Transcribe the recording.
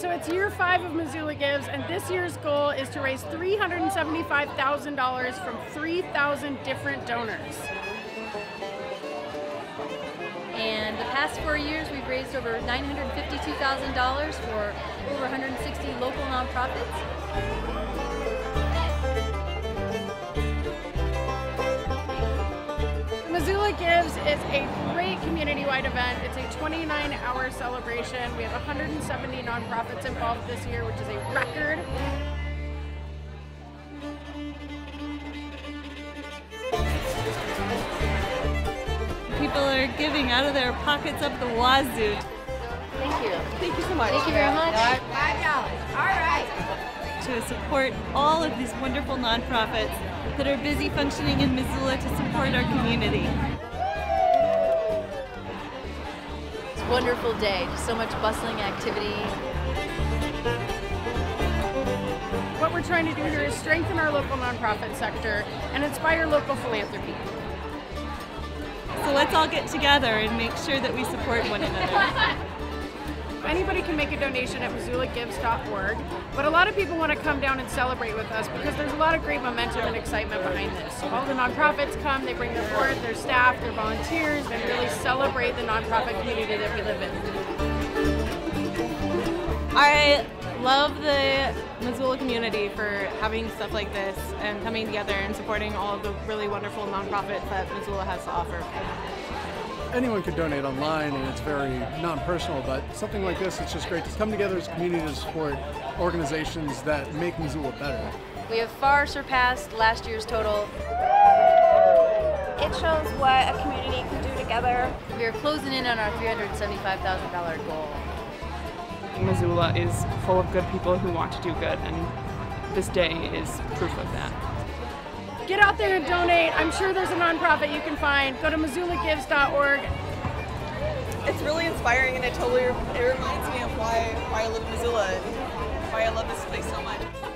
so it's year five of Missoula Gives, and this year's goal is to raise $375,000 from 3,000 different donors. And the past four years, we've raised over $952,000 for over 160 local nonprofits. Missoula Gives is a great community-wide event. It's a 29-hour celebration. We have 170 nonprofits involved this year, which is a record. People are giving out of their pockets up the wazoo. Thank you. Thank you so much. Thank you very much. Five dollars. All right. To support all of these wonderful nonprofits that are busy functioning in Missoula to support our community. Wonderful day. Just so much bustling activity. What we're trying to do here is strengthen our local nonprofit sector and inspire local philanthropy. So let's all get together and make sure that we support one another. Anybody can make a donation at missoulagives.org, but a lot of people want to come down and celebrate with us because there's a lot of great momentum and excitement behind this. All the nonprofits come, they bring their board, their staff, their volunteers, and really celebrate the nonprofit community that we live in. I love the Missoula community for having stuff like this and coming together and supporting all the really wonderful nonprofits that Missoula has to offer. Anyone can donate online and it's very non-personal but something like this it's just great to come together as a community to support organizations that make missoula better We have far surpassed last year's total. It shows what a community can do together. We are closing in on our $375,000 goal. Missoula is full of good people who want to do good, and this day is proof of that. Get out there and donate. I'm sure there's a nonprofit you can find. Go to missoulagives.org. It's really inspiring, and it totally it reminds me of why why I live in Missoula and why I love this place so much.